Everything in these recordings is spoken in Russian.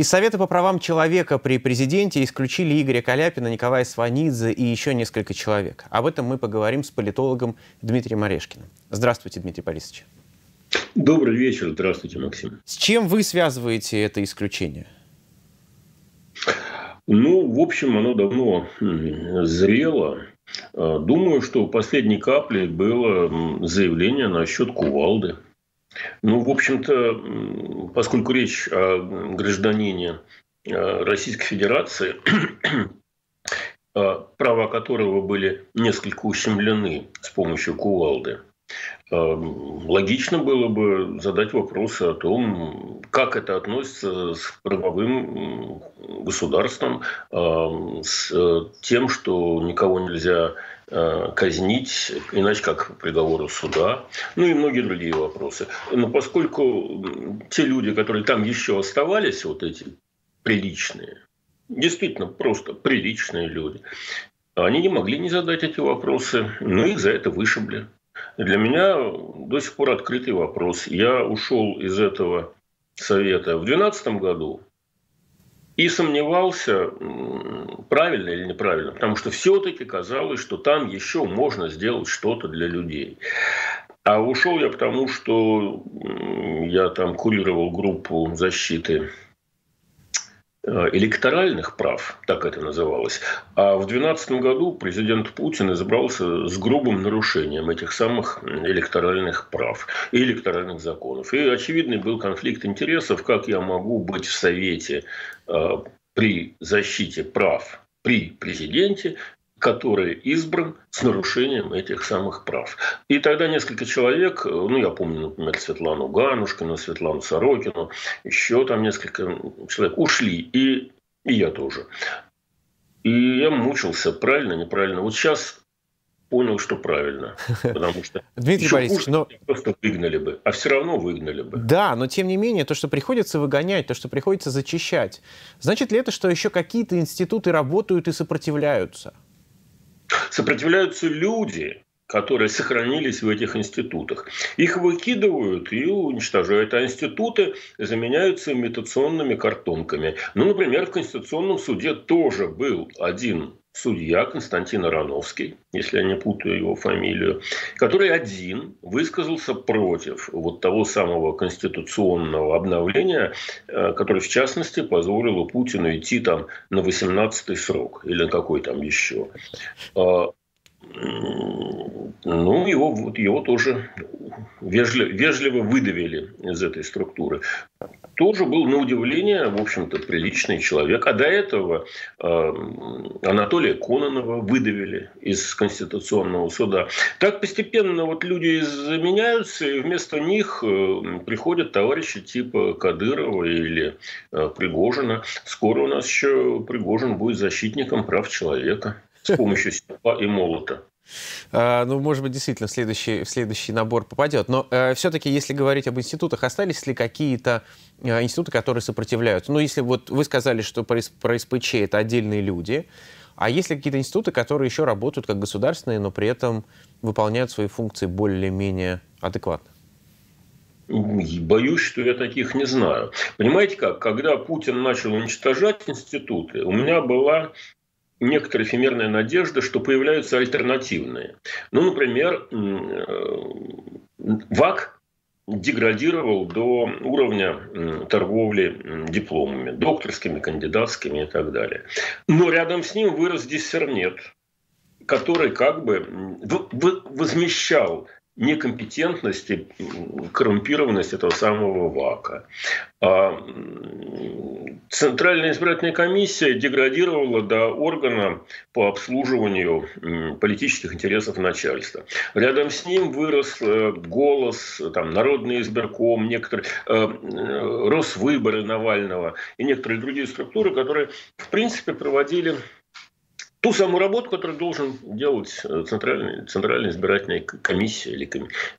Из Совета по правам человека при президенте исключили Игоря Каляпина, Николая Сванидзе и еще несколько человек. Об этом мы поговорим с политологом Дмитрием Орешкиным. Здравствуйте, Дмитрий Борисович. Добрый вечер. Здравствуйте, Максим. С чем вы связываете это исключение? Ну, в общем, оно давно зрело. А, думаю, что последней каплей было заявление насчет кувалды. Ну, в общем-то, поскольку речь о гражданине э, Российской Федерации, э, права которого были несколько ущемлены с помощью кувалды, логично было бы задать вопросы о том, как это относится с правовым государством, с тем, что никого нельзя Э, казнить, иначе как приговору суда, ну и многие другие вопросы. Но поскольку те люди, которые там еще оставались, вот эти приличные, действительно просто приличные люди, они не могли не задать эти вопросы, но их за это вышибли. Для меня до сих пор открытый вопрос. Я ушел из этого совета в 2012 году, и сомневался, правильно или неправильно, потому что все-таки казалось, что там еще можно сделать что-то для людей. А ушел я потому, что я там курировал группу защиты электоральных прав, так это называлось. А в 2012 году президент Путин избрался с грубым нарушением этих самых электоральных прав и электоральных законов. И очевидный был конфликт интересов, как я могу быть в Совете э, при защите прав при президенте который избран с нарушением этих самых прав. И тогда несколько человек, ну, я помню, например, Светлану Ганушкину, Светлану Сорокину, еще там несколько человек ушли, и, и я тоже. И я мучился, правильно, неправильно. Вот сейчас понял, что правильно. Потому что Дмитрий Борисович, но... просто выгнали бы, а все равно выгнали бы. Да, но тем не менее, то, что приходится выгонять, то, что приходится зачищать, значит ли это, что еще какие-то институты работают и сопротивляются? Сопротивляются люди, которые сохранились в этих институтах. Их выкидывают и уничтожают, а институты заменяются имитационными картонками. Ну, например, в Конституционном суде тоже был один судья Константин Ароновский, если я не путаю его фамилию, который один высказался против вот того самого конституционного обновления, э, которое, в частности, позволило Путину идти там на 18-й срок или на какой там еще. А, ну, его, вот его тоже вежливо, вежливо выдавили из этой структуры. Тоже был, на удивление, в общем-то, приличный человек. А до этого э, Анатолия Кононова выдавили из Конституционного суда. Так постепенно вот люди заменяются, и вместо них э, приходят товарищи типа Кадырова или э, Пригожина. Скоро у нас еще Пригожин будет защитником прав человека с помощью серпа и молота. А, ну, может быть, действительно, в следующий, в следующий набор попадет. Но э, все-таки, если говорить об институтах, остались ли какие-то э, институты, которые сопротивляются? Ну, если вот вы сказали, что про, про СПЧ это отдельные люди, а есть ли какие-то институты, которые еще работают как государственные, но при этом выполняют свои функции более-менее адекватно? Боюсь, что я таких не знаю. Понимаете как? Когда Путин начал уничтожать институты, у меня была некоторая эфемерная надежда, что появляются альтернативные. Ну, например, э, ВАК деградировал до уровня торговли дипломами, докторскими, кандидатскими и так далее. Но рядом с ним вырос диссернет, который как бы возмещал некомпетентность и коррумпированность этого самого ВАКа. Центральная избирательная комиссия деградировала до органа по обслуживанию политических интересов начальства. Рядом с ним вырос э, голос, там, Народный избирком, некоторые, э, э, Росвыборы Навального и некоторые другие структуры, которые, в принципе, проводили ту самую работу, которую должен делать э, Центральная, Центральная избирательная комиссия или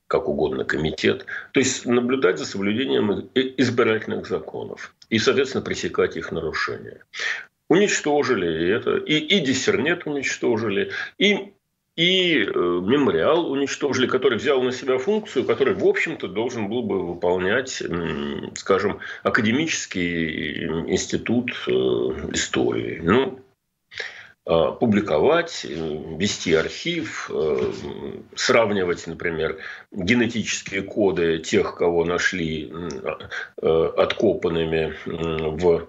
как угодно комитет. То есть наблюдать за соблюдением избирательных законов и, соответственно, пресекать их нарушения. Уничтожили это, и, и диссернет уничтожили, и и э, мемориал уничтожили, который взял на себя функцию, который, в общем-то, должен был бы выполнять, скажем, академический институт э, истории. Ну, публиковать, э, вести архив, сравнивать, например, генетические коды тех, кого нашли откопанными в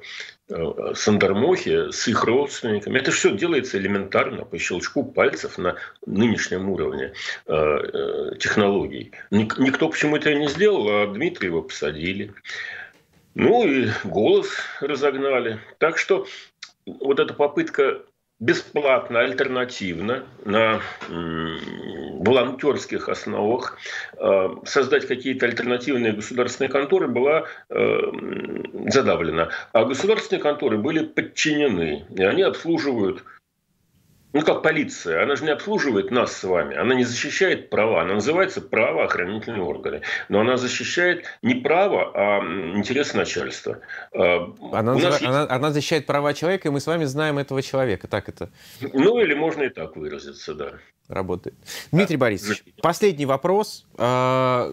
Э, Сандармохе с их родственниками. Это все делается элементарно, по щелчку пальцев на нынешнем уровне э, э, технологий. Никто почему это не сделал, а Дмитриева посадили. Ну и голос разогнали. Так что вот эта попытка бесплатно, альтернативно, на волонтерских основах э, создать какие-то альтернативные государственные конторы была э, задавлена. А государственные конторы были подчинены, и они обслуживают ну, как полиция, она же не обслуживает нас с вами, она не защищает права, она называется правоохранительные органы, но она защищает не право, а интересы начальства. А, она, назыв... есть... она, она защищает права человека, и мы с вами знаем этого человека, так это? Ну, или можно и так выразиться, да работает. Дмитрий да. Борисович, последний вопрос. А,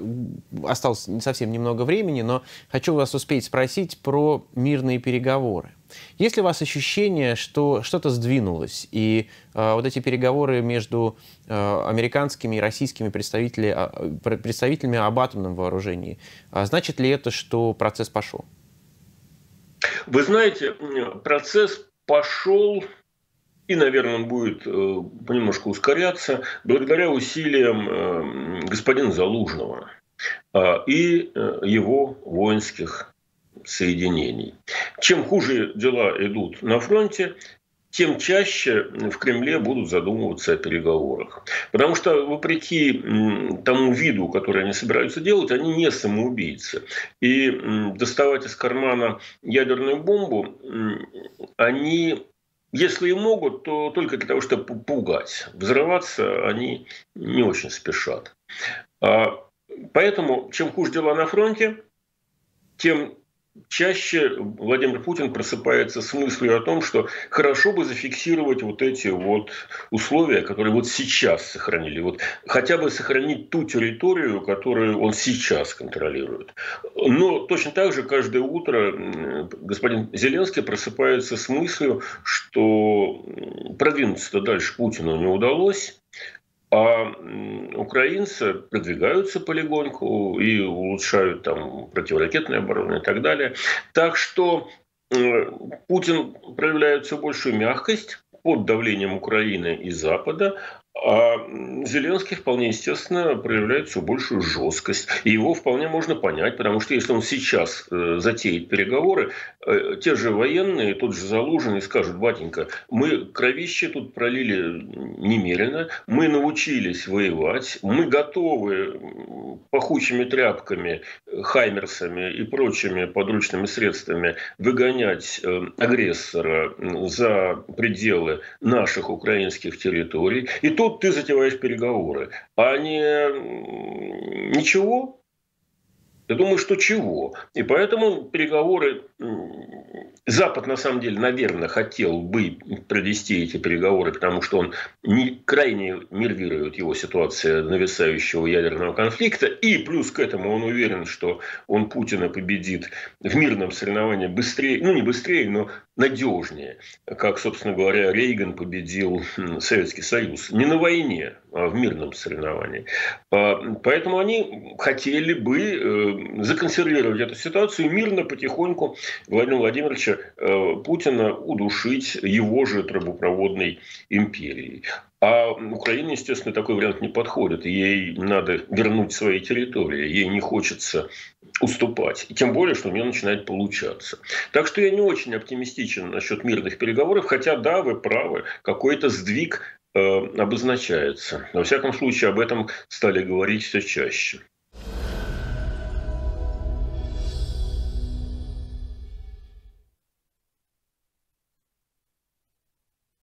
осталось совсем немного времени, но хочу вас успеть спросить про мирные переговоры. Есть ли у вас ощущение, что что-то сдвинулось, и э, вот эти переговоры между э, американскими и российскими представителями, э, представителями об атомном вооружении, э, значит ли это, что процесс пошел? Вы знаете, процесс пошел и, наверное, он будет э, понемножку ускоряться благодаря усилиям э, господина Залужного э, и его воинских соединений. Чем хуже дела идут на фронте, тем чаще в Кремле будут задумываться о переговорах. Потому что, вопреки тому виду, который они собираются делать, они не самоубийцы. И доставать из кармана ядерную бомбу они если и могут, то только для того, чтобы пугать. Взрываться они не очень спешат. А, поэтому, чем хуже дела на фронте, тем чаще Владимир Путин просыпается с мыслью о том, что хорошо бы зафиксировать вот эти вот условия, которые вот сейчас сохранили. Вот хотя бы сохранить ту территорию, которую он сейчас контролирует. Но точно так же каждое утро господин Зеленский просыпается с мыслью, что продвинуться дальше Путину не удалось, а украинцы продвигаются полигонку и улучшают там противоракетную оборону и так далее. Так что э, Путин проявляет все большую мягкость под давлением Украины и Запада, а Зеленский вполне естественно проявляет все большую жесткость. И его вполне можно понять, потому что если он сейчас э, затеет переговоры, э, те же военные, тот же Залужин, скажут, батенька, мы кровище тут пролили немерено, мы научились воевать, мы готовы пахучими тряпками, хаймерсами и прочими подручными средствами выгонять э, агрессора за пределы наших украинских территорий. И тут ты затеваешь переговоры. А не ничего, я думаю, что чего. И поэтому переговоры... Запад, на самом деле, наверное, хотел бы провести эти переговоры, потому что он не крайне нервирует его ситуация нависающего ядерного конфликта. И плюс к этому он уверен, что он Путина победит в мирном соревновании быстрее, ну не быстрее, но надежнее, как, собственно говоря, Рейган победил Советский Союз. Не на войне, а в мирном соревновании. А, поэтому они хотели бы э, законсервировать эту ситуацию мирно потихоньку Владимира Владимировича э, Путина удушить его же трубопроводной империей. А Украине, естественно, такой вариант не подходит. Ей надо вернуть свои территории. Ей не хочется уступать. И тем более, что у нее начинает получаться. Так что я не очень оптимистичен насчет мирных переговоров. Хотя, да, вы правы, какой-то сдвиг э, обозначается. Во всяком случае, об этом стали говорить все чаще.